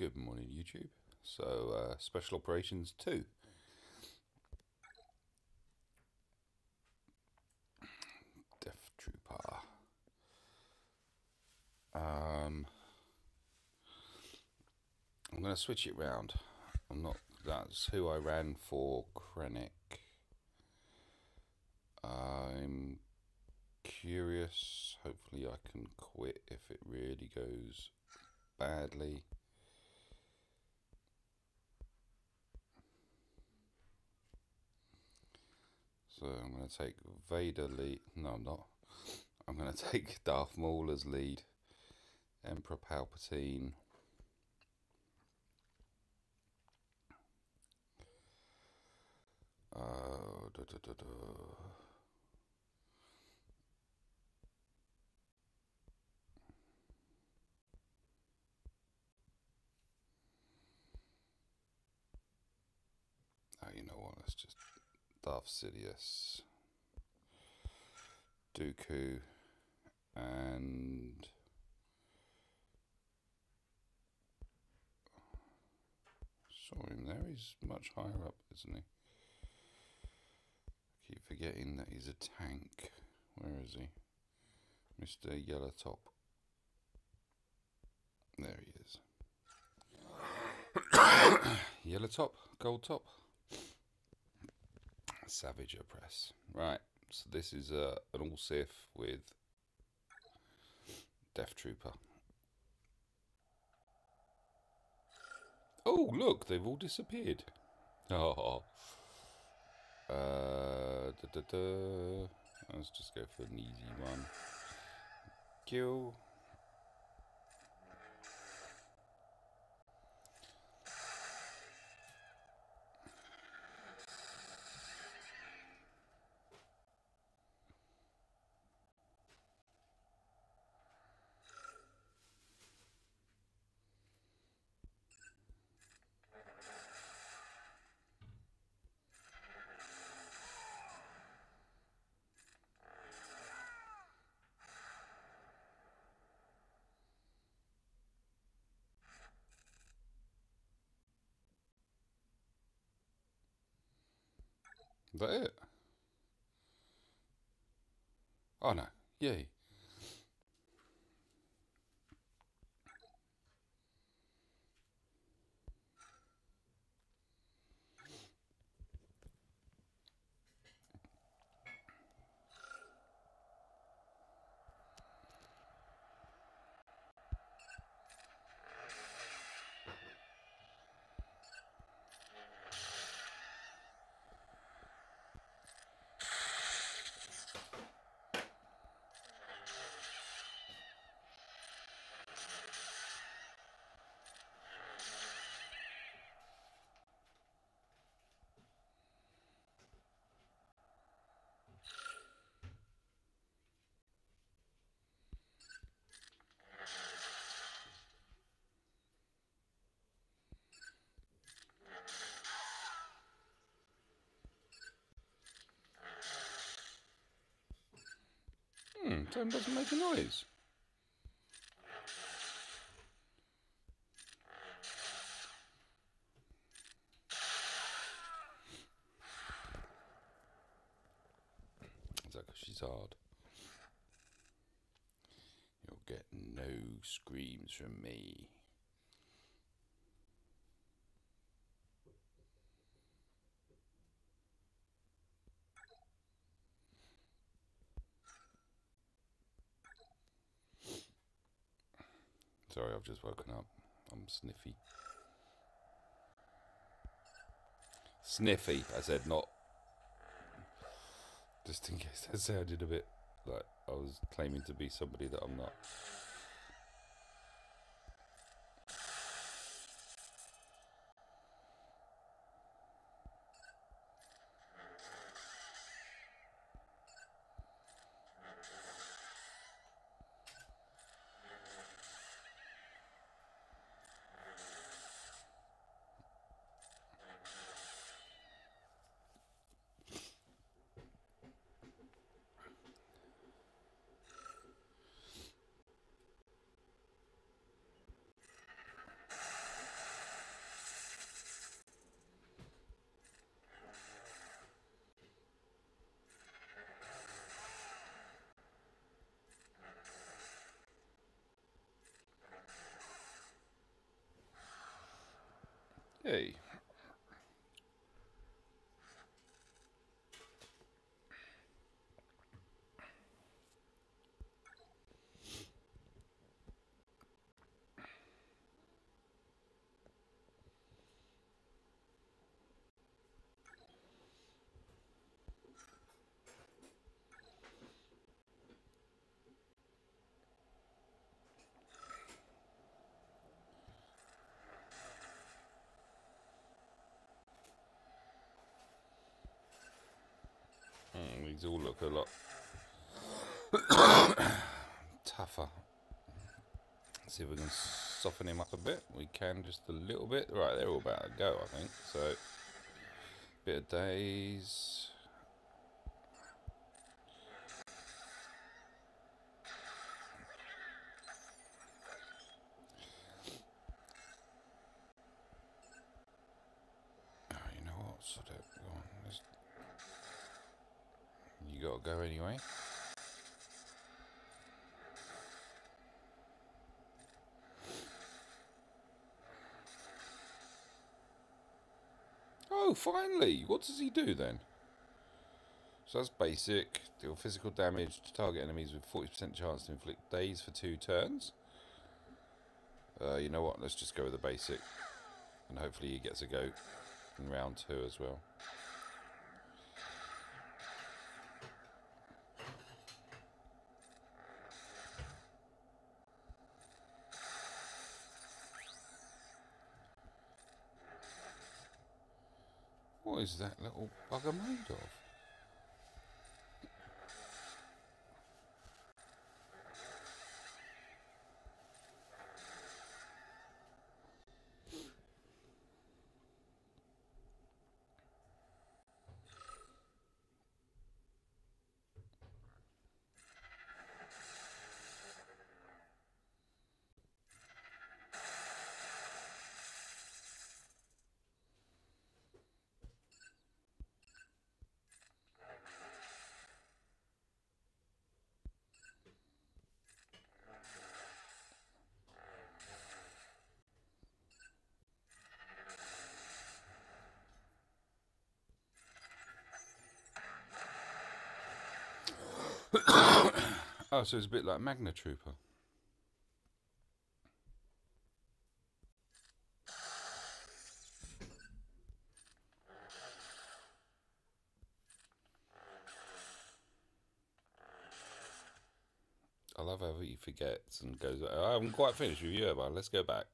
Good morning, YouTube. So, uh, Special Operations 2. Death Trooper. Um, I'm going to switch it round. I'm not. That's who I ran for Krennic. I'm curious. Hopefully, I can quit if it really goes badly. So I'm going to take Vader lead. No, I'm not. I'm going to take Darth Maul as lead. Emperor Palpatine. Uh, oh, you know what? Let's just Darth Sidious, Dooku, and saw him there. He's much higher up, isn't he? keep forgetting that he's a tank. Where is he? Mr. Yellow Top. There he is. Yellow top, gold top. Savage Opress. Right, so this is uh, an all Sith with Death Trooper. Oh, look, they've all disappeared. Oh. Uh, da, da, da. Let's just go for an easy one. Kill. That it? Oh no, yay. Hmm, Tom doesn't make a noise. Is that because she's hard? You'll get no screams from me. Sorry, I've just woken up. I'm sniffy. Sniffy, I said, not. Just in case that sounded a bit like I was claiming to be somebody that I'm not. Hey. These all look a lot tougher. Let's see if we can soften him up a bit. We can just a little bit. Right, they're all about to go, I think. So, bit of Daze. Oh, you know what? Sort of. Go on. Let's you gotta go anyway. Oh, finally! What does he do then? So that's basic. Deal physical damage to target enemies with 40% chance to inflict Daze for two turns. Uh, you know what? Let's just go with the basic. And hopefully he gets a go in round two as well. What is that little bugger made of? Oh, so it's a bit like Magmatrooper. I love how he forgets and goes, oh, I haven't quite finished with you, but let's go back.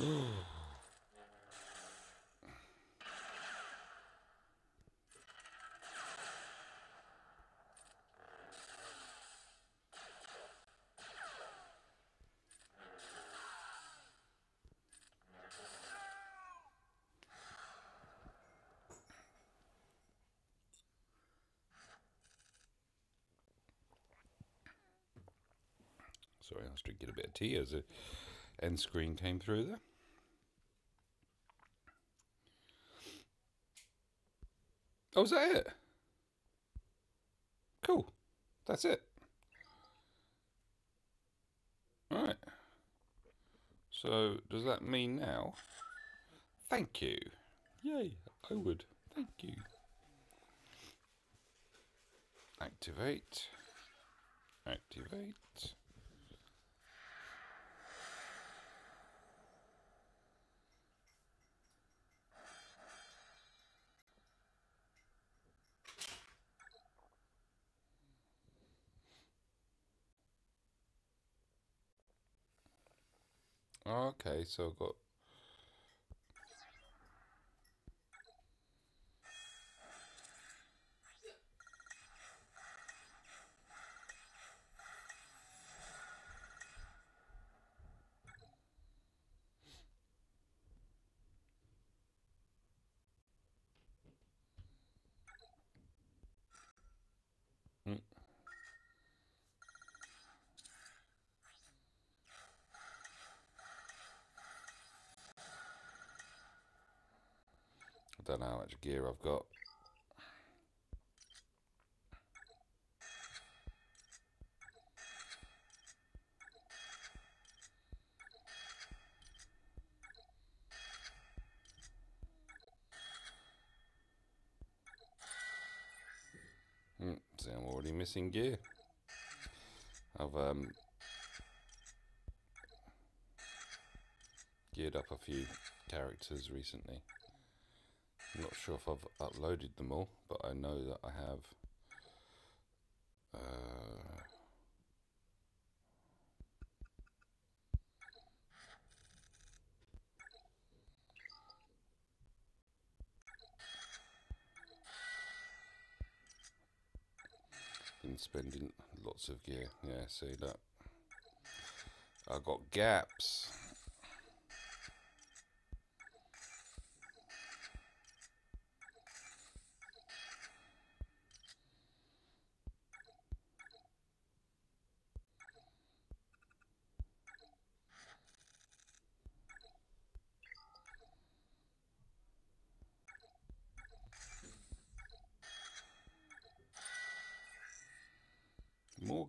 Sorry, I was drinking a bit of tea as the end screen came through there. Oh, is that it? Cool. That's it. Alright. So, does that mean now? Thank you. Yay, I would. Thank you. Activate. Activate. Okay, so I've got Don't know how much gear I've got. Hmm, see, I'm already missing gear. I've um, geared up a few characters recently. I'm not sure if I've uploaded them all, but I know that I have. Uh, been spending lots of gear. Yeah, see that. I got gaps.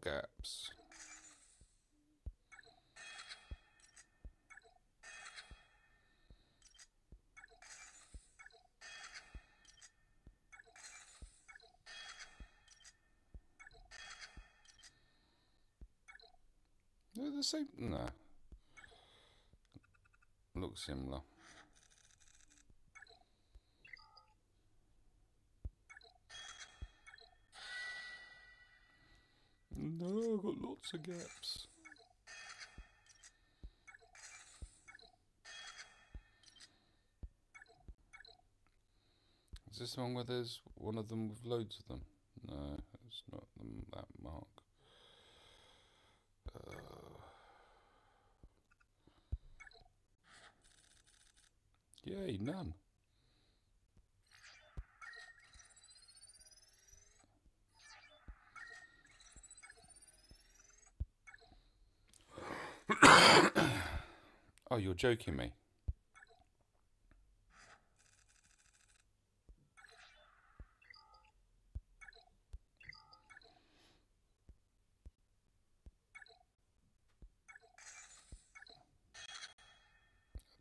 Gaps. They're the same. No. Look similar. No, I've got lots of gaps. Is this one where there's one of them with loads of them? No, it's not them, that mark. Uh, yay, none. You're joking me.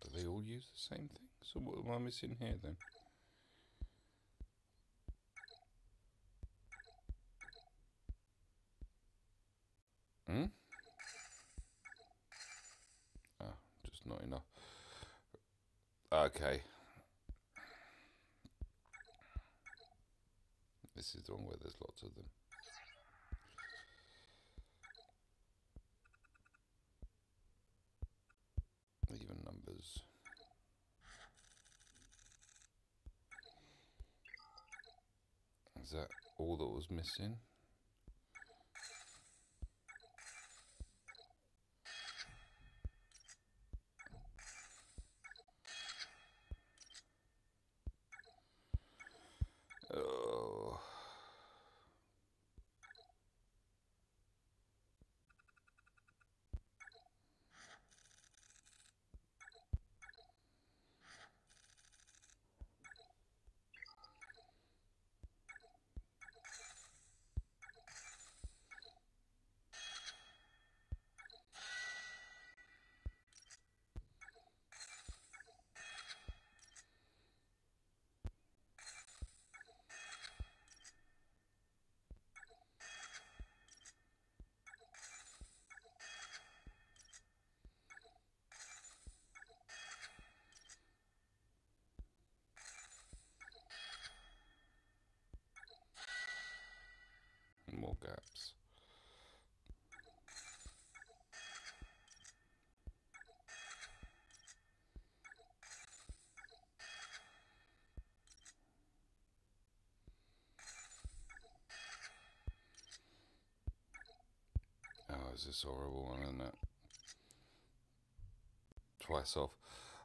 Do they all use the same thing? So what am I missing here then? Hmm? Ah, just not enough. Okay. This is the one where there's lots of them. Even numbers. Is that all that was missing? More gaps. Oh, is this horrible one, isn't it? Twice off.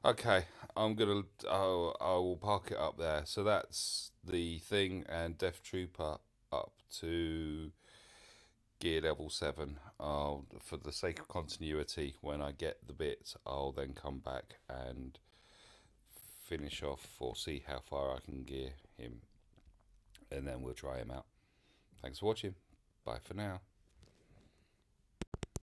Okay, I'm gonna. Oh, I will park it up there. So that's the thing, and Death Trooper up to gear level seven. I'll, for the sake of continuity, when I get the bits, I'll then come back and finish off or see how far I can gear him, and then we'll try him out. Thanks for watching. Bye for now.